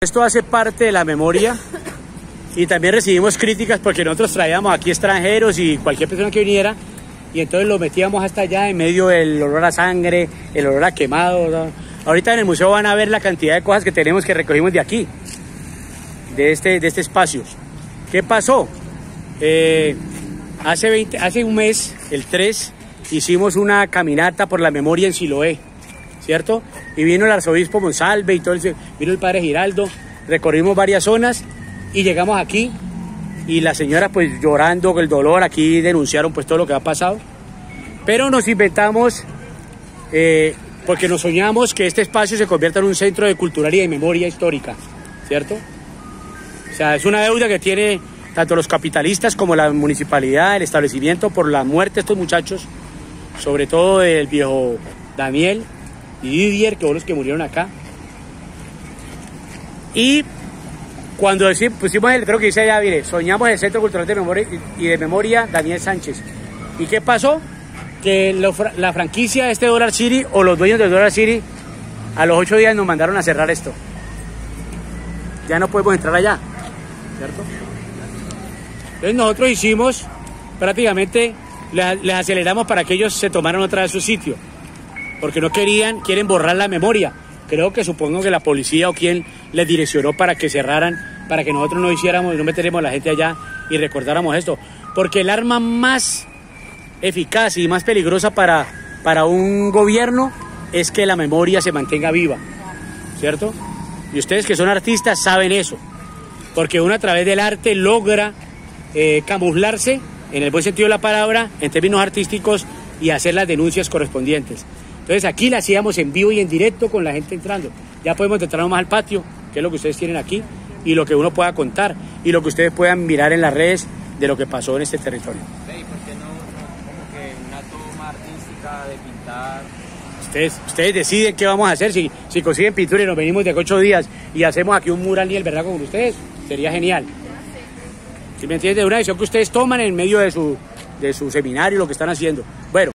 Esto hace parte de la memoria y también recibimos críticas porque nosotros traíamos aquí extranjeros y cualquier persona que viniera y entonces lo metíamos hasta allá en medio del olor a sangre, el olor a quemado. Ahorita en el museo van a ver la cantidad de cosas que tenemos que recogimos de aquí, de este, de este espacio. ¿Qué pasó? Eh, hace, 20, hace un mes, el 3, hicimos una caminata por la memoria en Siloé, ¿cierto? Y vino el arzobispo Monsalve y todo el, vino el padre Giraldo, recorrimos varias zonas y llegamos aquí y la señora pues llorando con el dolor, aquí denunciaron pues todo lo que ha pasado. Pero nos inventamos, eh, porque nos soñamos que este espacio se convierta en un centro de cultural y memoria histórica, ¿cierto? O sea, es una deuda que tiene tanto los capitalistas como la municipalidad, el establecimiento, por la muerte de estos muchachos, sobre todo del viejo Daniel y Didier, que fueron los que murieron acá. Y cuando pusimos el creo que dice allá, mire, soñamos el Centro Cultural de Memoria y de Memoria Daniel Sánchez. ¿Y qué pasó? Que la franquicia de este Dollar City o los dueños del Dollar City a los ocho días nos mandaron a cerrar esto. Ya no podemos entrar allá, ¿cierto? Entonces nosotros hicimos, prácticamente les aceleramos para que ellos se tomaran otra vez su sitio, porque no querían, quieren borrar la memoria. Creo que supongo que la policía o quien les direccionó para que cerraran, para que nosotros no hiciéramos, no meteremos a la gente allá y recordáramos esto. Porque el arma más eficaz y más peligrosa para, para un gobierno es que la memoria se mantenga viva, ¿cierto? Y ustedes que son artistas saben eso, porque uno a través del arte logra eh, camuflarse, en el buen sentido de la palabra, en términos artísticos y hacer las denuncias correspondientes. Entonces aquí la hacíamos en vivo y en directo con la gente entrando. Ya podemos entrar más al patio, que es lo que ustedes tienen aquí, y lo que uno pueda contar, y lo que ustedes puedan mirar en las redes de lo que pasó en este territorio. ¿Y por qué no, como que una toma artística de pintar? Ustedes, ustedes deciden qué vamos a hacer. Si, si consiguen pintura y nos venimos de ocho días y hacemos aquí un mural y el verdad con ustedes, sería genial. Si me entienden, una decisión que ustedes toman en medio de su, de su seminario, lo que están haciendo.